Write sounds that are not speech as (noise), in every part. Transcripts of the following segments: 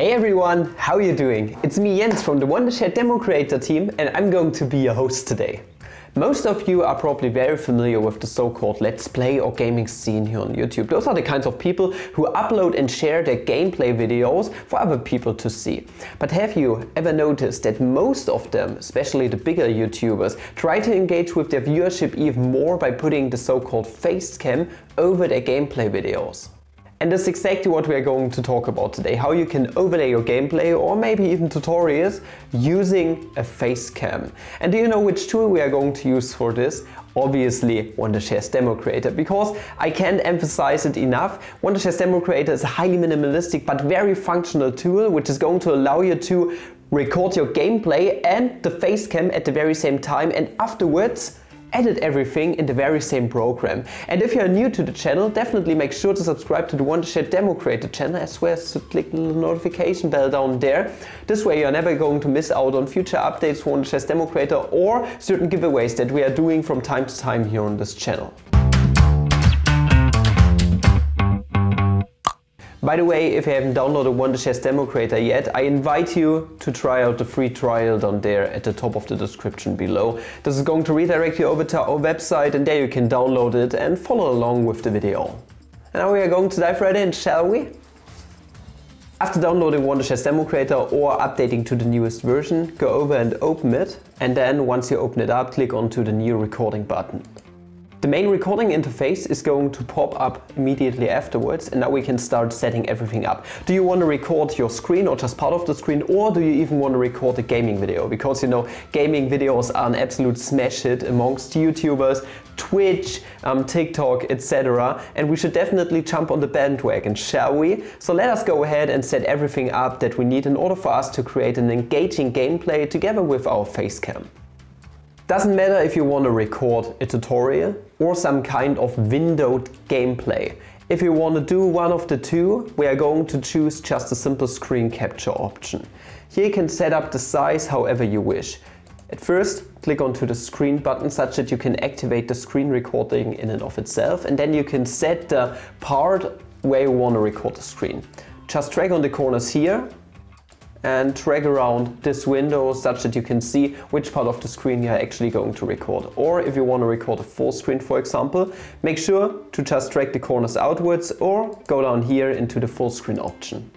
Hey everyone, how are you doing? It's me Jens from the Wondershare Demo Creator team and I'm going to be your host today. Most of you are probably very familiar with the so-called Let's Play or gaming scene here on YouTube. Those are the kinds of people who upload and share their gameplay videos for other people to see. But have you ever noticed that most of them, especially the bigger YouTubers, try to engage with their viewership even more by putting the so-called face cam over their gameplay videos? And that's exactly what we're going to talk about today, how you can overlay your gameplay or maybe even tutorials using a face cam. And do you know which tool we are going to use for this? Obviously Wondershare's Demo Creator, because I can't emphasize it enough. Wondershare's Demo Creator is a highly minimalistic but very functional tool which is going to allow you to record your gameplay and the face cam at the very same time and afterwards edit everything in the very same program. And if you're new to the channel, definitely make sure to subscribe to the Wondershare Demo Creator channel as well as to click the notification bell down there. This way you're never going to miss out on future updates for Wondershare's Demo Creator or certain giveaways that we are doing from time to time here on this channel. By the way, if you haven't downloaded Wondershare's Demo Creator yet, I invite you to try out the free trial down there at the top of the description below. This is going to redirect you over to our website and there you can download it and follow along with the video. And now we are going to dive right in, shall we? After downloading Wondershare's Demo Creator or updating to the newest version, go over and open it. And then once you open it up, click onto the new recording button. The main recording interface is going to pop up immediately afterwards and now we can start setting everything up. Do you want to record your screen or just part of the screen or do you even want to record a gaming video? Because you know, gaming videos are an absolute smash hit amongst YouTubers, Twitch, um, TikTok, etc. And we should definitely jump on the bandwagon, shall we? So let us go ahead and set everything up that we need in order for us to create an engaging gameplay together with our face cam. Doesn't matter if you want to record a tutorial or some kind of windowed gameplay. If you want to do one of the two, we are going to choose just a simple screen capture option. Here you can set up the size however you wish. At first, click onto the screen button such that you can activate the screen recording in and of itself and then you can set the part where you want to record the screen. Just drag on the corners here and drag around this window such that you can see which part of the screen you're actually going to record. Or if you want to record a full screen, for example, make sure to just drag the corners outwards or go down here into the full screen option.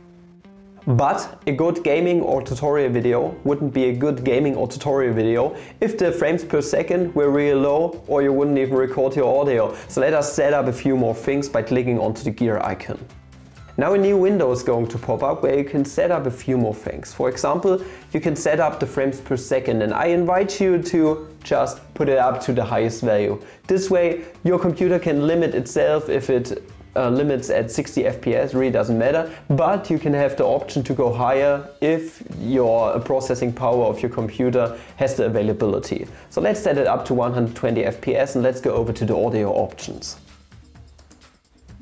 But a good gaming or tutorial video wouldn't be a good gaming or tutorial video if the frames per second were really low or you wouldn't even record your audio. So let us set up a few more things by clicking onto the gear icon. Now a new window is going to pop up where you can set up a few more things. For example, you can set up the frames per second and I invite you to just put it up to the highest value. This way your computer can limit itself if it uh, limits at 60 FPS, really doesn't matter, but you can have the option to go higher if your processing power of your computer has the availability. So let's set it up to 120 FPS and let's go over to the audio options.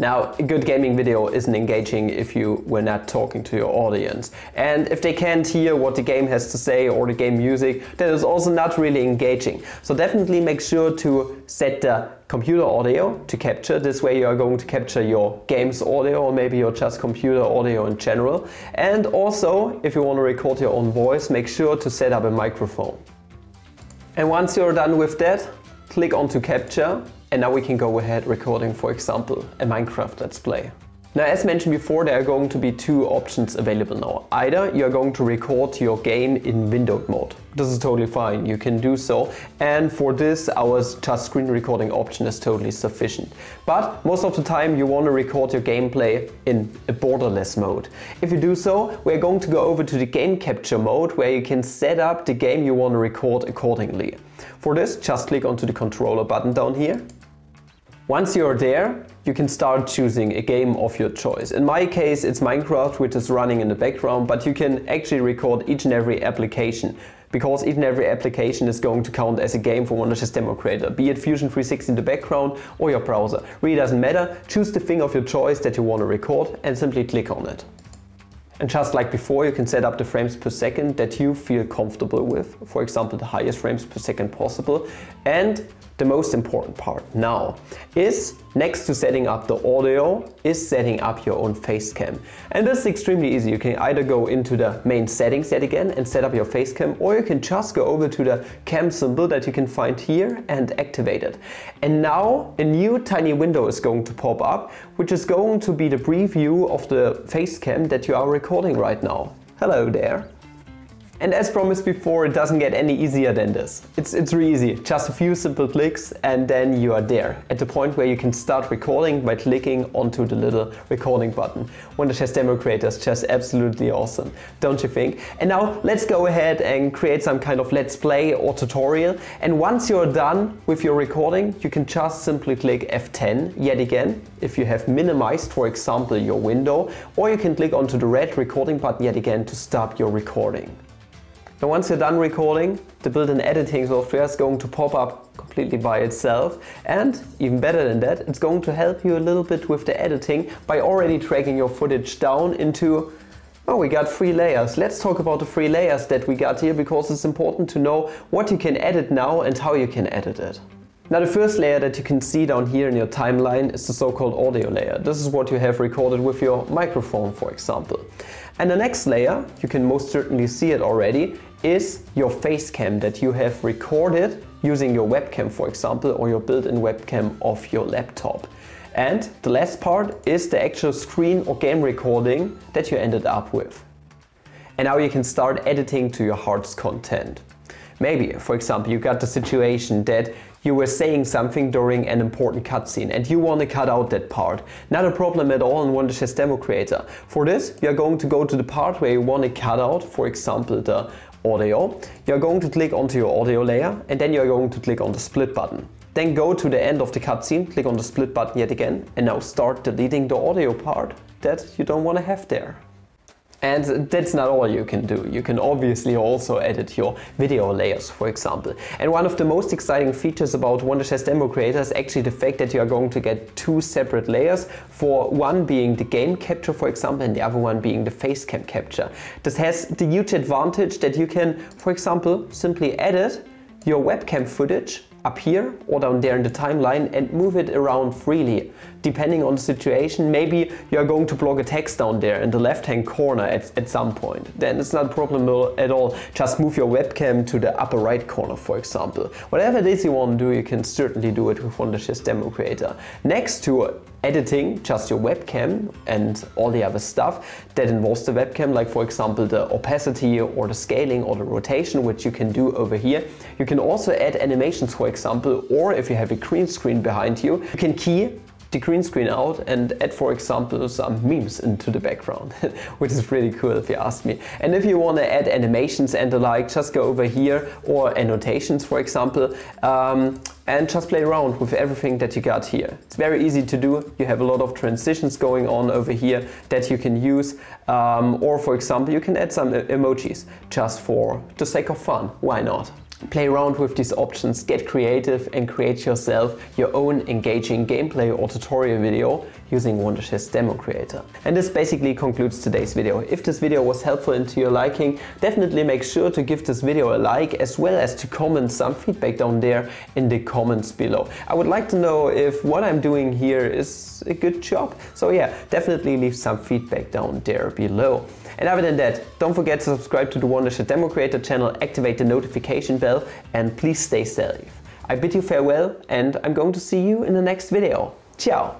Now, a good gaming video isn't engaging if you were not talking to your audience. And if they can't hear what the game has to say or the game music, then it's also not really engaging. So definitely make sure to set the computer audio to capture. This way you are going to capture your game's audio or maybe your just computer audio in general. And also, if you want to record your own voice, make sure to set up a microphone. And once you're done with that, click onto capture and now we can go ahead recording, for example, a Minecraft Let's Play. Now, as mentioned before, there are going to be two options available now. Either you're going to record your game in windowed mode. This is totally fine, you can do so. And for this, our just screen recording option is totally sufficient. But most of the time, you want to record your gameplay in a borderless mode. If you do so, we're going to go over to the game capture mode, where you can set up the game you want to record accordingly. For this, just click onto the controller button down here once you're there, you can start choosing a game of your choice. In my case, it's Minecraft, which is running in the background, but you can actually record each and every application because each and every application is going to count as a game for Wondershare's Demo Creator, be it Fusion 360 in the background or your browser. Really doesn't matter, choose the thing of your choice that you want to record and simply click on it. And just like before, you can set up the frames per second that you feel comfortable with, for example, the highest frames per second possible. And the most important part now is next to setting up the audio is setting up your own face cam. And this is extremely easy. You can either go into the main settings yet again and set up your face cam or you can just go over to the cam symbol that you can find here and activate it. And now a new tiny window is going to pop up which is going to be the preview of the face cam that you are recording right now. Hello there. And as promised before, it doesn't get any easier than this. It's, it's really easy, just a few simple clicks and then you are there at the point where you can start recording by clicking onto the little recording button. Wondershare's Demo Creator is just absolutely awesome, don't you think? And now let's go ahead and create some kind of let's play or tutorial. And once you're done with your recording, you can just simply click F10 yet again if you have minimized, for example, your window, or you can click onto the red recording button yet again to stop your recording. Now once you're done recording, the built-in editing software is going to pop up completely by itself and even better than that, it's going to help you a little bit with the editing by already tracking your footage down into Oh, we got three layers. Let's talk about the three layers that we got here because it's important to know what you can edit now and how you can edit it. Now the first layer that you can see down here in your timeline is the so-called audio layer. This is what you have recorded with your microphone, for example. And the next layer, you can most certainly see it already, is your face cam that you have recorded using your webcam, for example, or your built-in webcam of your laptop. And the last part is the actual screen or game recording that you ended up with. And now you can start editing to your heart's content. Maybe, for example, you got the situation that you were saying something during an important cutscene and you want to cut out that part. Not a problem at all in Wondershare's Demo Creator. For this, you're going to go to the part where you want to cut out, for example, the audio. You're going to click onto your audio layer and then you're going to click on the split button. Then go to the end of the cutscene, click on the split button yet again and now start deleting the audio part that you don't want to have there. And that's not all you can do. You can obviously also edit your video layers, for example. And one of the most exciting features about Wondershare's Demo Creator is actually the fact that you are going to get two separate layers, for one being the game capture, for example, and the other one being the face cam capture. This has the huge advantage that you can, for example, simply edit your webcam footage up here or down there in the timeline and move it around freely. Depending on the situation, maybe you're going to block a text down there in the left hand corner at, at some point. Then it's not a problem at all. Just move your webcam to the upper right corner, for example. Whatever it is you want to do, you can certainly do it with Wondershare's Demo Creator. Next to editing just your webcam and all the other stuff that involves the webcam, like for example the opacity or the scaling or the rotation, which you can do over here. You can also add animations, for example, or if you have a green screen behind you, you can key the green screen out and add, for example, some memes into the background, (laughs) which is pretty cool if you ask me. And if you want to add animations and the like, just go over here or annotations, for example, um, and just play around with everything that you got here. It's very easy to do. You have a lot of transitions going on over here that you can use. Um, or for example, you can add some emojis just for the sake of fun. Why not? Play around with these options, get creative and create yourself your own engaging gameplay or tutorial video using Wondershare's Demo Creator. And this basically concludes today's video. If this video was helpful and to your liking, definitely make sure to give this video a like as well as to comment some feedback down there in the comments below. I would like to know if what I'm doing here is a good job. So yeah, definitely leave some feedback down there below. And other than that, don't forget to subscribe to the Wondershare's Demo Creator channel, activate the notification bell, and please stay safe. I bid you farewell, and I'm going to see you in the next video. Ciao!